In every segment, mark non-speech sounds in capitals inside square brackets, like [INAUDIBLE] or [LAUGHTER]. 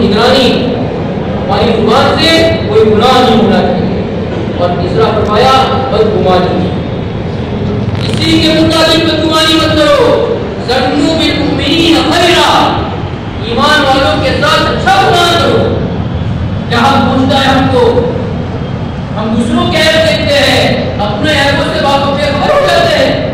کی نگرانی ہماری زبان سے کوئی گناہ نہیں ہونا چاہیے اور تیسرا فرمایا، بدگمانی۔ کسی کے متعلق بدگمانی مت کرو۔ زنو بالمؤمنین خیرا۔ ایمان والوں کے ساتھ اچھا گمان کرو جہاں پوچھتا ہے ہم کو، ہم دوسروں کے عیب دیکھتے ہیں، اپنے عیبوں سے باتوں پہ خبر ہو جاتے ہیں۔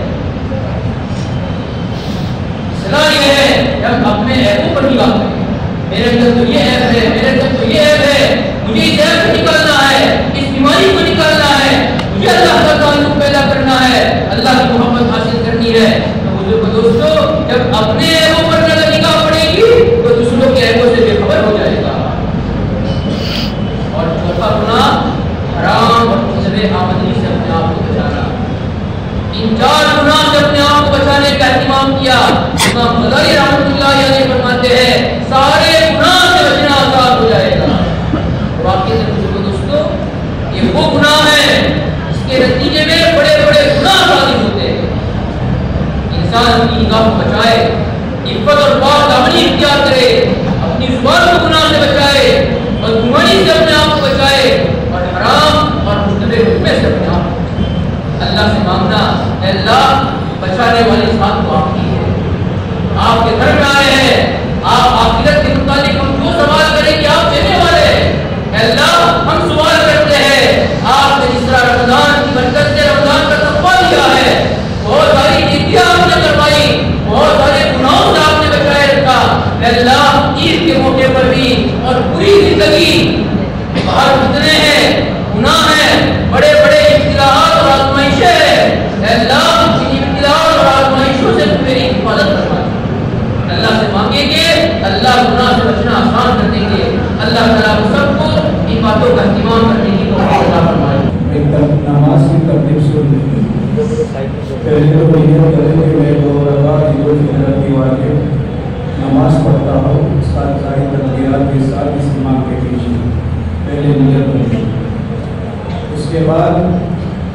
صلاح یہ ہے کہ ہم اپنے عیبوں پر نگاہ کریں میرے اندر تو یہ عیب ہے میرے اندر تو یہ عیب ہے مجھے اس عیب کو نکالنا ہے اس بیماری کو نکالنا ہے مجھے اللہ کا تعلق پیدا کرنا ہے اللہ کی محبت حاصل کرنی ہے تو بزرگ دوستو جب اپنے عیبوں پر نظر نگاہ پڑے گی تو دوسروں کے عیبوں سے بے خبر ہو جائے گا اور چوتھا گناہ حرام اور مصر آمدنی سے اپنے آپ کو بچانا ان چار گناہ سے اپنے آپ کو بچانے کا اہتمام کیا امام غزالی رحمۃ اللہ علیہ فرماتے ہیں سارے گناہ سے بچنا آسان ہو جائے گا واقعی سے بزرگ دوستو یہ وہ گناہ ہے اس کے نتیجے میں بڑے بڑے گناہ شامل ہوتے ہیں۔ انسان اپنی نگاہ کو بچائے، عفت اور پاک دامنی اختیار کرے، اپنی زبان کو گناہ سے بچائے، بدگمانی سے اپنے آپ کو بچائے اور حرام اور مشتبہ حکمے سے اپنے آپ اللہ سے مانگنا اے اللہ، بچانے والا ذات کو آپ کی ہے آپ کے گھر میں آئے ہیں آپ آخرت کے متعلق ہم جو سوال کریں گے آپ دینے والے ہیں اے اللہ ہم سوال کرتے ہیں آپ نے جس طرح رمضان کی برکت سے رمضان کا تقوی دیا ہے بہت ساری نیتیاں آپ نے کروائی بہت سارے گناہوں سے آپ نے بچائے رکھا اے اللہ عید کے موقع پر بھی اور پوری زندگی باہر گزرے ہیں گناہ ہیں بڑے بڑے ابتلاحات اور آزمائشیں ہیں اے اللہ ان ابتلاحات اور آزمائشوں سے تو میری حفاظت کروا اللہ سے مانگیں گے اللہ گناہ سے بچنا آسان کر دیں گے اللہ تعالیٰ ہم سب کو ان باتوں کا اہتمام کرنے کی توفیق عطا فرمائے۔ ایک نماز کی ترتیب سن لیتے پہلے تو یہ کریں کہ میں دو رکعت عید الفطر کی واقع نماز پڑھتا ہوں سات ساری تقریرات کے ساتھ اس امام کے پیچھے پہلے نیت ہوئی اس کے بعد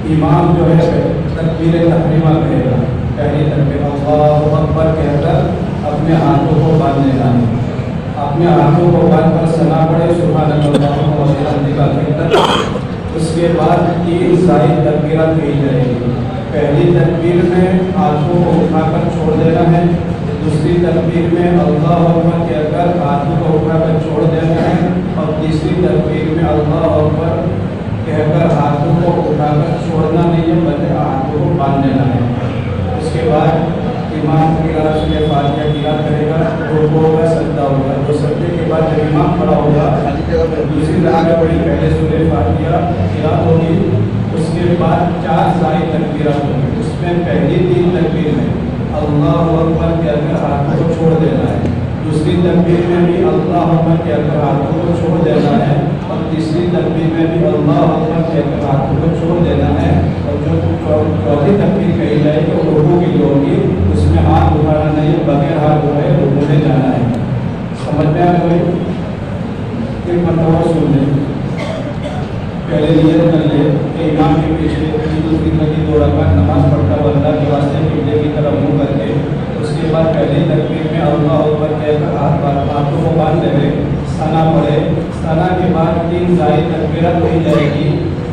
امام جو ہے، تکبیر تحریمہ کہے گا۔ پہلی تکبیر اللہ اکبر کہہ کر اپنے ہاتھوں کو باندھ لینا ہے اپنے ہاتھوں کو باندھ کر سنا پڑے، سبحان اللہ و کا اس کے بعد تین زائد تکبیرات کہی جائے گی۔ پہلی تکبیر میں ہاتھوں کو اٹھا کر چھوڑ دینا ہے۔ دوسری تکبیر میں اللہ اکبر کہہ کر ہاتھوں کو اٹھا کر چھوڑ دینا ہے۔ اور تیسری تکبیر میں اللہ اکبر کہہ کر ہاتھوں کو اٹھا کر چھوڑنا نہیں ہے، بلکہ ہاتھوں کو باندھ دینا ہے۔ اس کے بعد امام کی سورہ فاتحہ کیا کرے گا۔ رکوع ہوگا سجدہ ہوگا تو سجدے کے بعد جب امام کھڑا ہوگا، دوسری رکعت پڑھی پہلے سورہ فاتحہ قرات ہوگی۔ اس کے بعد چار ساری تکبیرات ہوگی اس میں پہلی تین تکبیر میں اللہ اکبر کہہ کر ہاتھوں کو چھوڑ دینا ہے۔ دوسری تکبیر میں بھی اللہ اکبر کہہ کر ہاتھوں کو چھوڑ دینا ہے۔ اور تیسری تکبیر میں بھی اللہ اکبر کہہ کر ہاتھوں کو چھوڑ دینا ہے۔ اور جو چوتھی تکبیر کہی جائے گی وہ رکوع کی جو ہوگی، اس میں ہاتھ اٹھانا نہیں، بغیر ہاتھ اٹھائے رکوع میں جانا ہے سمجھ میں آ گئی ایک مرتبہ سن لیں پہلے نیت کر لے کہ امام کے پیچھے عید الفطر کی دو رکعت نماز پڑھتا ہوا اللہ کے واسطے قبلے کی طرف منہ کر کے اس کے بعد پہلی تکبیر میں اللہ اکبر کہہ کر ہاتھ بات ہاتھوں کو باندھ دے سنا پڑے سنا کے بعد تین زائد تکبیرات کہی جائے گی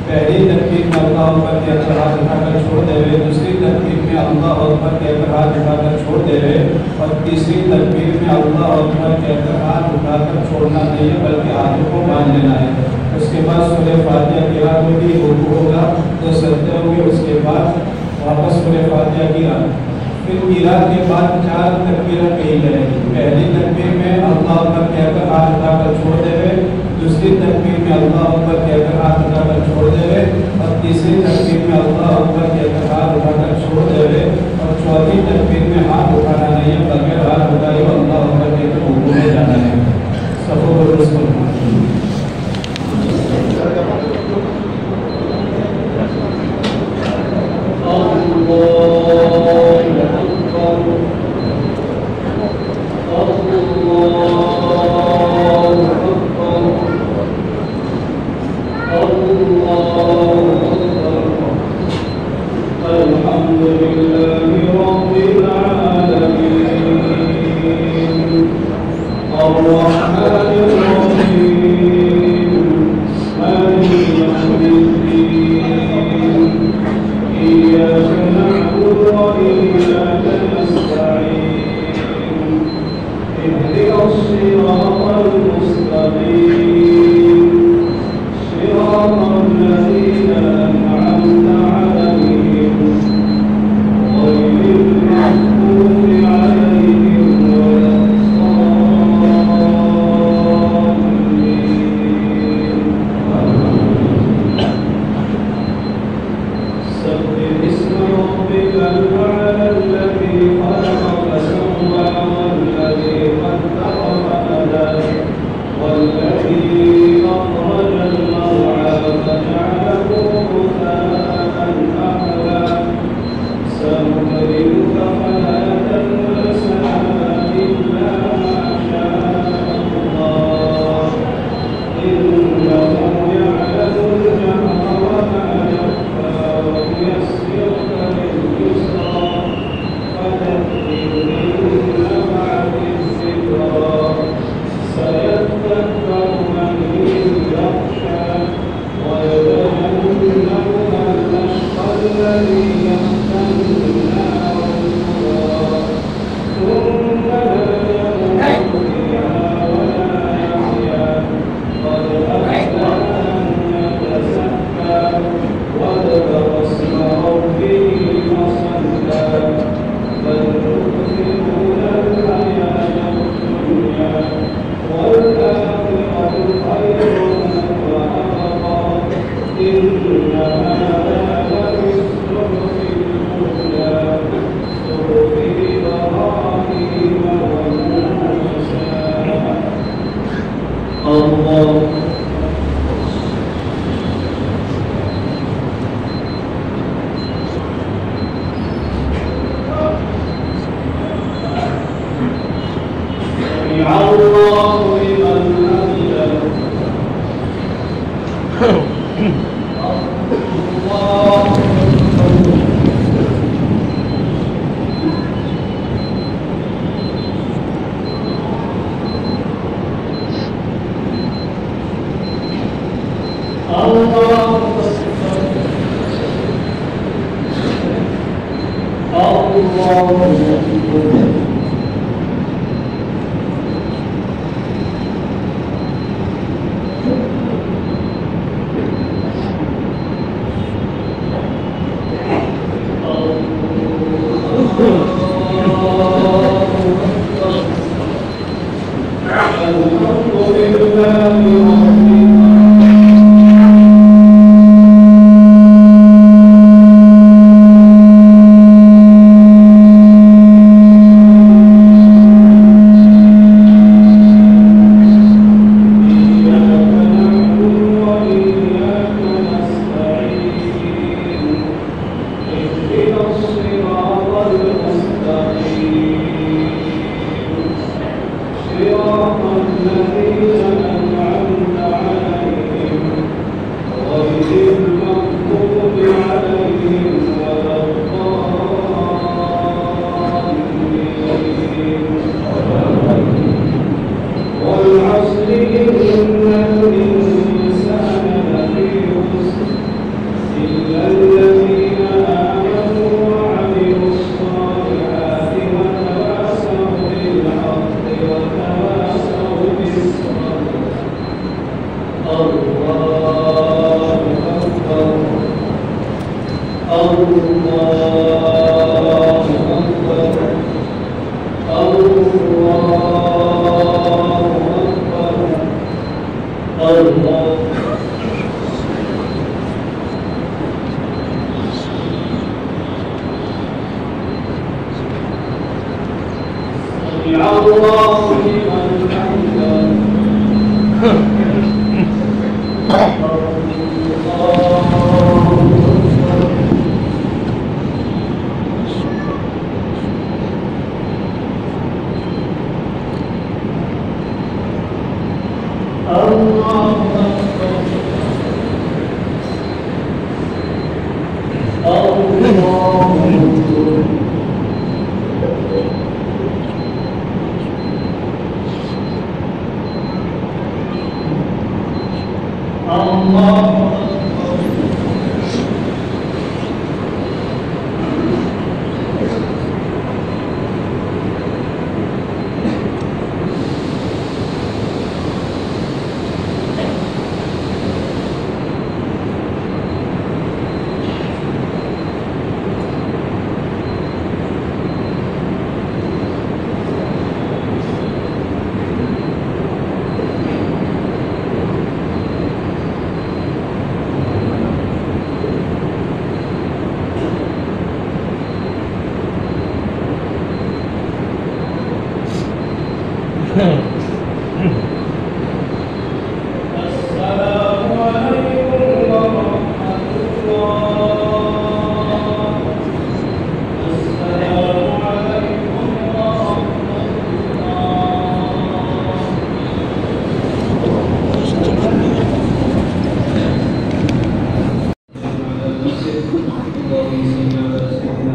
پہلی تکبیر میں اللہ اکبر کہہ کر ہاتھ اٹھا کر چھوڑ دے دوسری تکبیر میں اللہ اکبر کہہ کر ہاتھ اٹھا کر چھوڑ دے رہے اور تیسری تکبیر میں اللہ اکبر کہہ کر ہاتھ اٹھا کر چھوڑنا نہیں ہے، بلکہ ہاتھوں کو باندھ لینا ہے۔ اس کے بعد سورہ فاتحہ کی رات ہوگی رکوع ہوگا تو سجدے ہوں گے اس کے بعد واپس سورہ فاتحہ کی رات پھر قرات کے بعد چار تکبیریں کہی جائے گی۔ پہلی تکبیر میں اللہ اکبر کہہ کر ہاتھ اٹھا کر چھوڑ دے ہوئے دوسری تکبیر میں اللہ اکبر کہہ کر ہاتھ اٹھا کر چھوڑ دے ہوئے اور تیسری تکبیر میں اللہ اکبر کہہ کر ہاتھ اٹھا کر چھوڑ دے ہوئے اور چوتھی تکبیر میں ہاتھ الرحمن الرحيم. سمع الله الله Oh. Thank uh, you.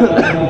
Yeah. [LAUGHS]